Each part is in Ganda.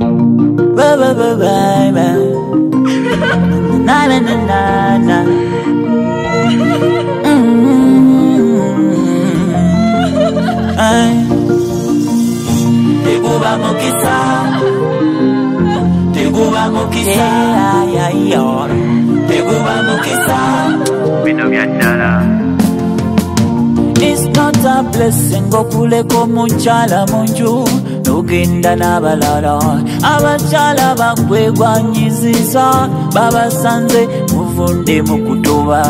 Teguba mokisa Teguba mokisa Teguba mokisa Teguba mokisa kuleta blessing okuleko mukyala munju tugenda n'abalala abakyala bakwegwanyiziza babasanze muvunde mu kutuba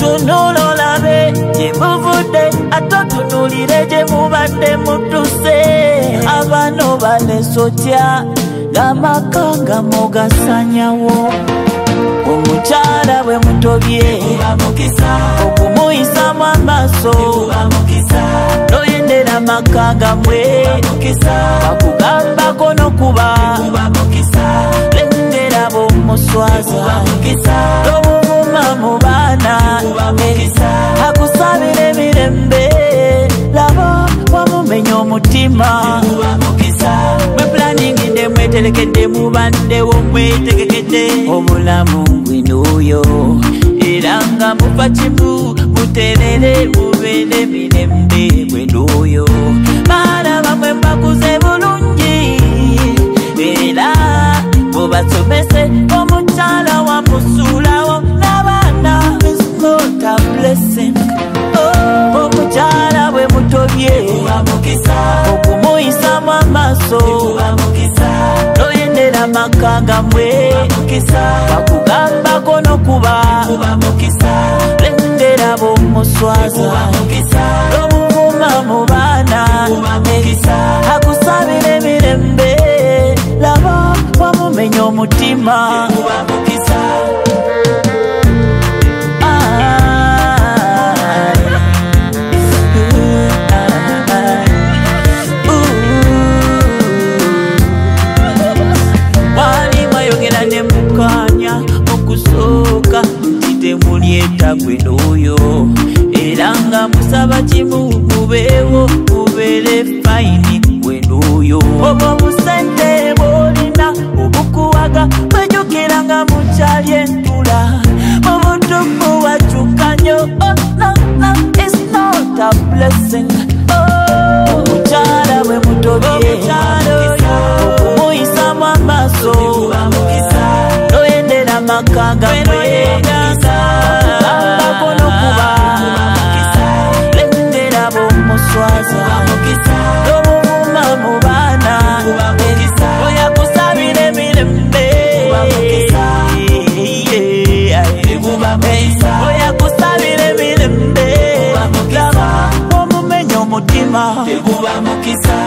tunula olabe gye muvudde ate tunulire gye mubadde mutuse abano balesotya gamaka nga mugasanyawo omukyala bwe mutobye okumuyisamu amaaso maka gamwe bakugambako nokuba bendera bomuswaza tobuvuma mu baana akusabira emirembe laba wamumenya omutima telekedde mubaddewo mwetegekedde omulamu gwinuuyo era nga mufa kimu muterere mubere mirembe nsulawo nabaana nota blessing omukyala oh, bwe mutobye okumuyisamu amaaso noyendera maka gamwe bakugambako nokuba lengera bomuswaza nomuvuma mu baana akusabira emirembe laba wamumenya omutima mulyetagwe oyo era nga musaba kimu kubeewo kubeere fayini gwe oyo obwo busente bwolina obukuwaga bwejukira nga mukyali entula mubutuku wacukanyo oh, oh, omukyala bwe mutobeomuyisamu amaaso noyendera makaga we Que Derrubamos quizás